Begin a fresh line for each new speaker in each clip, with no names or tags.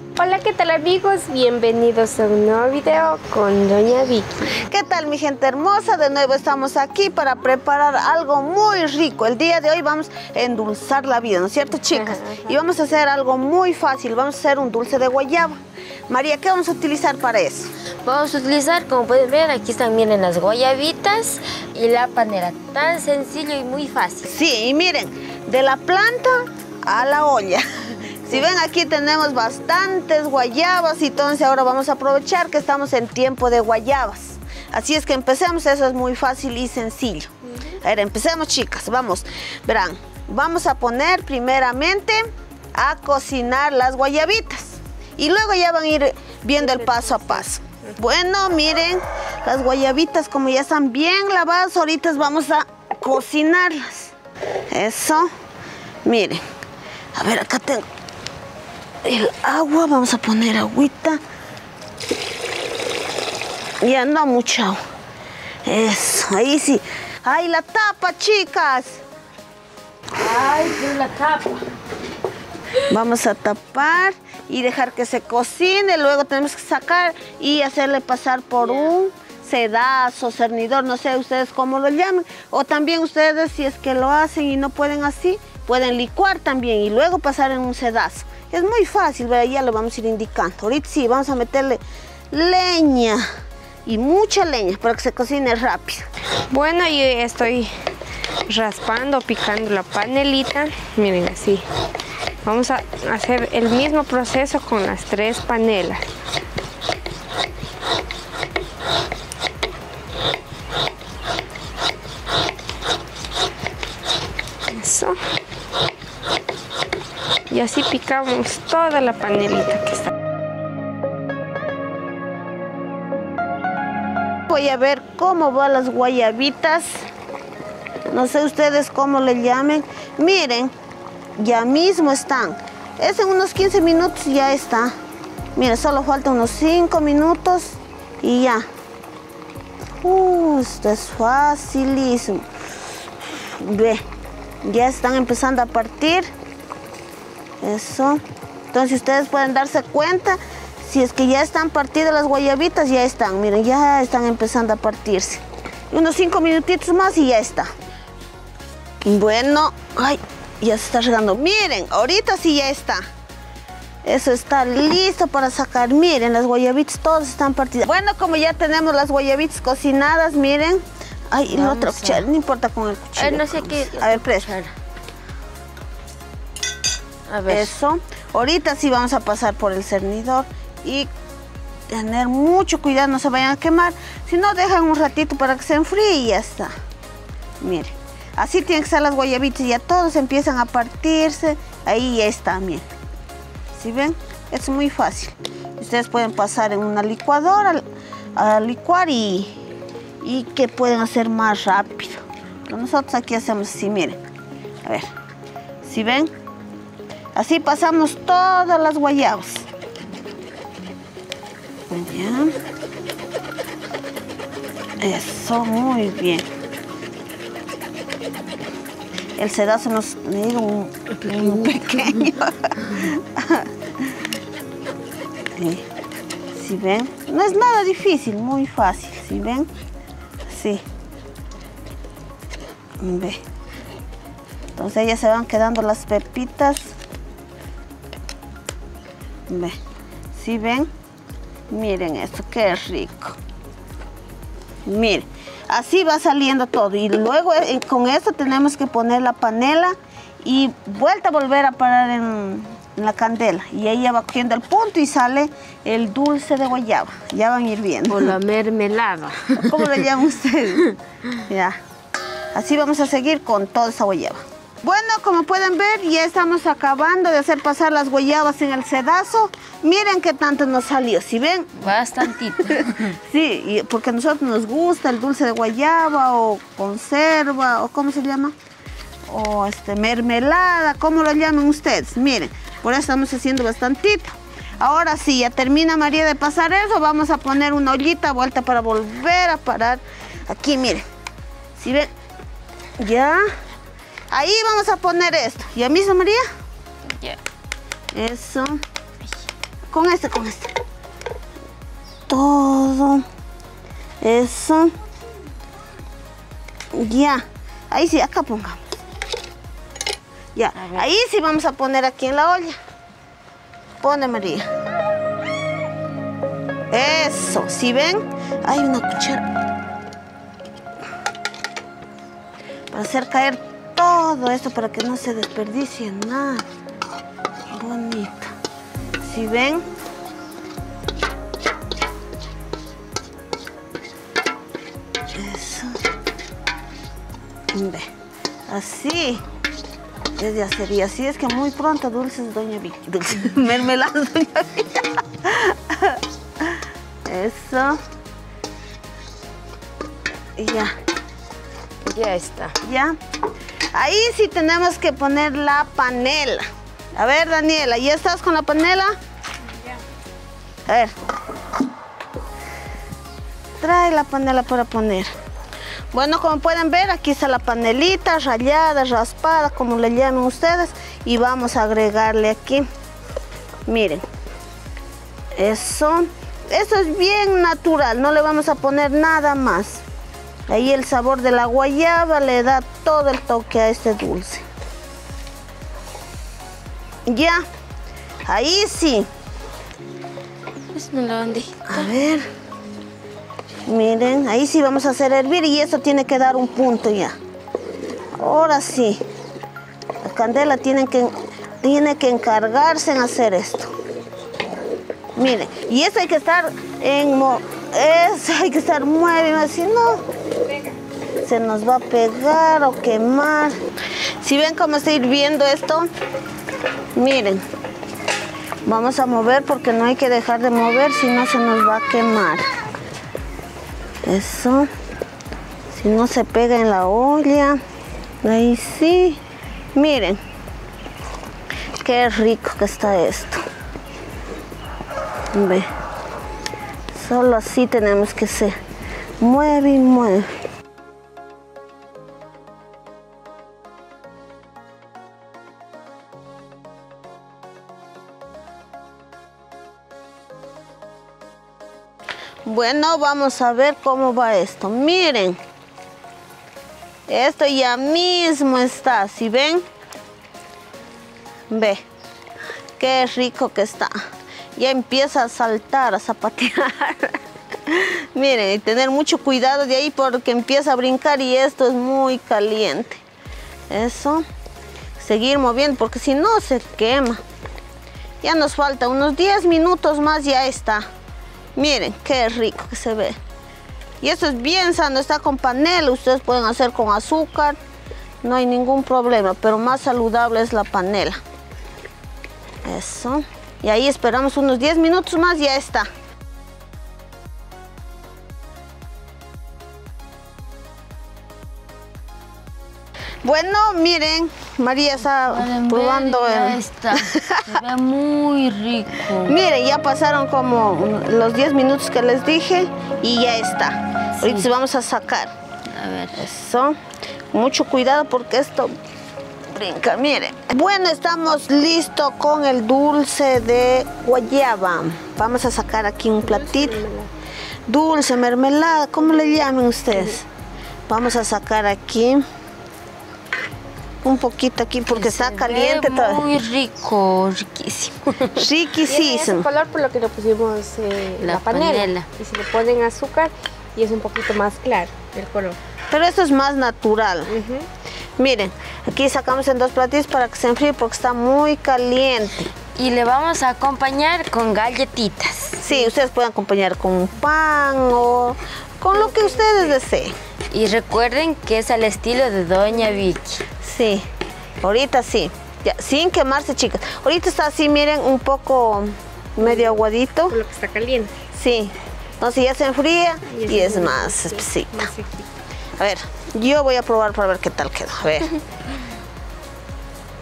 Hola, ¿qué tal amigos? Bienvenidos a un nuevo video con Doña Vicky.
¿Qué tal mi gente hermosa? De nuevo estamos aquí para preparar algo muy rico. El día de hoy vamos a endulzar la vida, ¿no es cierto chicas? Y vamos a hacer algo muy fácil, vamos a hacer un dulce de guayaba. María, ¿qué vamos a utilizar para eso?
Vamos a utilizar, como pueden ver, aquí están, miren, las guayabitas y la panera. Tan sencillo y muy fácil.
Sí, y miren, de la planta a la olla. Si ven aquí tenemos bastantes guayabas y entonces ahora vamos a aprovechar que estamos en tiempo de guayabas. Así es que empecemos, eso es muy fácil y sencillo. A ver, empecemos chicas, vamos. Verán, vamos a poner primeramente a cocinar las guayabitas. Y luego ya van a ir viendo el paso a paso. Bueno, miren, las guayabitas como ya están bien lavadas, ahorita vamos a cocinarlas. Eso, miren. A ver, acá tengo el agua, vamos a poner agüita. Ya no mucha agua. Eso, ahí sí. ¡Ay, la tapa, chicas!
¡Ay, la tapa!
Vamos a tapar y dejar que se cocine. Luego tenemos que sacar y hacerle pasar por un sedazo, cernidor, no sé ustedes cómo lo llaman. O también ustedes, si es que lo hacen y no pueden así, pueden licuar también y luego pasar en un sedazo. Es muy fácil, ya lo vamos a ir indicando. Ahorita sí, vamos a meterle leña y mucha leña para que se cocine rápido.
Bueno, yo estoy raspando, picando la panelita. Miren así. Vamos a hacer el mismo proceso con las tres panelas. Eso. Y así picamos toda la panelita que está.
Voy a ver cómo van las guayabitas. No sé ustedes cómo le llamen. Miren, ya mismo están. Es en unos 15 minutos ya está. Miren, solo falta unos 5 minutos y ya. Uh, esto es facilísimo. Ve, ya están empezando a partir. Eso. Entonces ustedes pueden darse cuenta, si es que ya están partidas las guayabitas, ya están. Miren, ya están empezando a partirse. unos cinco minutitos más y ya está. Bueno, ay, ya se está regando. Miren, ahorita sí ya está. Eso está listo para sacar. Miren, las guayabitas todas están partidas. Bueno, como ya tenemos las guayabitas cocinadas, miren. Ay, el otro cuchillo, no importa con el cuchillo.
no sé qué.
A ver, presta. A ver. Eso. Ahorita sí vamos a pasar por el cernidor y tener mucho cuidado, no se vayan a quemar. Si no, dejan un ratito para que se enfríe y ya está. Miren, así tienen que ser las guayabitas, ya todos empiezan a partirse. Ahí ya está, miren. ¿Sí ven? Es muy fácil. Ustedes pueden pasar en una licuadora a, licuar y, y que pueden hacer más rápido. Pero nosotros aquí hacemos así, miren. A ver, ¿sí ven? Así pasamos todas las guayabas. Eso, muy bien. El sedazo nos dio un, un pequeño. ¿Sí ven? No es nada difícil, muy fácil. ¿Sí ven? Sí. Ve. Entonces ya se van quedando las pepitas Ve. ¿Sí ven? Miren esto, qué rico. Miren, así va saliendo todo. Y luego eh, con esto tenemos que poner la panela y vuelta a volver a parar en, la candela. Y ahí ya va cogiendo el punto y sale el dulce de guayaba. Ya van a ir viendo.
O la mermelada.
¿Cómo le llaman ustedes? ya. Así vamos a seguir con toda esa guayaba. Bueno, como pueden ver, ya estamos acabando de hacer pasar las guayabas en el sedazo. Miren qué tanto nos salió, ¿sí ven?
Bastantito.
sí, porque a nosotros nos gusta el dulce de guayaba o conserva, o ¿cómo se llama? O este, mermelada, ¿cómo lo llaman ustedes? Miren, por eso estamos haciendo bastantito. Ahora sí, ya termina María de pasar eso, vamos a poner una ollita vuelta para volver a parar. Aquí, miren, ¿sí ven? Ya... Ahí vamos a poner esto. ¿Ya mismo, María?
Ya.
Eso. con este, con este. Todo. Eso. Ya. Ahí sí, acá pongamos. Ya. Ahí sí vamos a poner aquí en la olla. Pone María. Eso. Si ven, hay una cuchara. Para hacer caer todo esto para que no se desperdicie nada. Bonito. Si ven, eso. Ve. Así. Ya sería así. Es que muy pronto dulces Doña Vicky. Dulces, mermeladas Doña Vicky. Eso. Y ya.
Ya está.
Ya. Ahí sí tenemos que poner la panela. A ver, Daniela, ¿ya estás con la panela? Ya. A ver. Trae la panela para poner. Bueno, como pueden ver, aquí está la panelita rallada, raspada, como le llamen ustedes. Y vamos a agregarle aquí. Miren. Eso. Eso es bien natural, no le vamos a poner nada más. Ahí el sabor de la guayaba le da todo el toque a este dulce. Ya, ahí sí.
Es una
A ver. Miren, ahí sí vamos a hacer hervir y eso tiene que dar un punto ya. Ahora sí. La candela tiene que, tiene que encargarse en hacer esto. Miren, y eso hay que estar en... Eso hay que estar mueve, así no se nos va a pegar o quemar. Si ven cómo está hirviendo esto, miren, vamos a mover porque no hay que dejar de mover, si no se nos va a quemar. Eso, si no se pega en la olla, ahí sí, miren, qué rico que está esto. Ve, solo así tenemos que ser, mueve y mueve. Bueno, vamos a ver cómo va esto. Miren, esto ya mismo está, ¿sí ven? Ve, qué rico que está. Ya empieza a saltar, a zapatear. Miren, y tener mucho cuidado de ahí porque empieza a brincar y esto es muy caliente. Eso, seguir moviendo porque si no se quema. Ya nos falta unos 10 minutos más, ya está. Miren, qué rico que se ve. Y esto es bien sano, está con panela, ustedes pueden hacer con azúcar, no hay ningún problema, pero más saludable es la panela. Eso. Y ahí esperamos unos 10 minutos más, ya está. Bueno, miren, María está probando.
ya está, se ve muy rico.
miren, ya pasaron como los 10 minutos que les dije y ya está. Ahorita vamos a sacar.
A ver.
Eso. Mucho cuidado porque esto brinca, miren. Bueno, estamos listos con el dulce de guayaba. Vamos a sacar aquí un platito. Dulce, mermelada, ¿cómo le llaman ustedes? Vamos a sacar aquí un poquito aquí porque está caliente
todo. Muy rico, riquísimo.
Riquísimo.
Tiene color por lo que le pusimos eh, la, panela. Y si le ponen azúcar y es un poquito más claro el color.
Pero esto es más natural. Miren, aquí sacamos en dos platillos para que se enfríe porque está muy caliente.
Y le vamos a acompañar con galletitas.
Sí, ustedes pueden acompañar con pan o con lo que ustedes deseen.
Y recuerden que es al estilo de Doña Vicky.
Sí, ahorita sí. Ya, sin quemarse, chicas. Ahorita está así, miren, un poco medio aguadito.
Por lo que está caliente.
Sí. Entonces ya se enfría y, es, más espesita. A ver, yo voy a probar para ver qué tal quedó. A ver.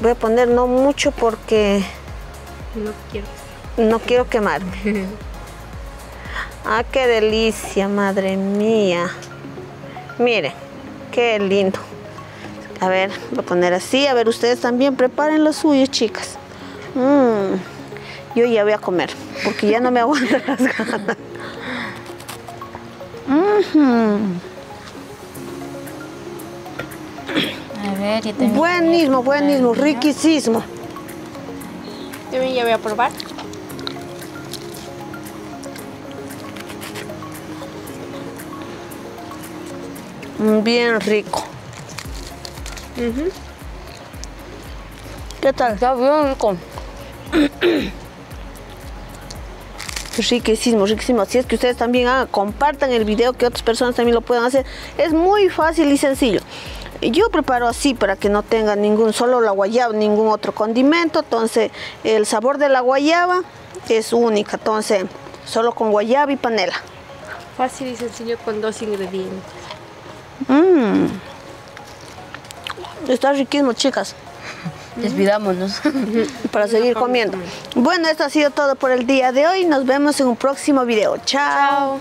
voy a poner no mucho porque...
No quiero.
No quiero quemarme. ah, qué delicia, madre mía. Miren, qué lindo. A ver, voy a poner así. A ver, ustedes también preparen lo suyo, chicas. Mm, yo ya voy a comer. porque ya no me aguantan las ganas.
A ver, yo también.
Buenísimo, buenísimo, riquísimo.
Yo ya voy a probar.
Bien rico. ¿Qué tal?
Está bien rico.
Riquísimo, riquísimo. Así es que ustedes también hagan, compartan el video, que otras personas también lo puedan hacer. Es muy fácil y sencillo. Yo preparo así para que no tenga ningún, solo la guayaba, ningún otro condimento. Entonces, el sabor de la guayaba es única. Entonces, solo con guayaba y panela.
Fácil y sencillo con dos ingredientes.
Mmm. Está riquísimo, chicas.
Despidámonos.
Para seguir comiendo. Bueno, esto ha sido todo por el día de hoy. Nos vemos en un próximo video. Chao.
Chao.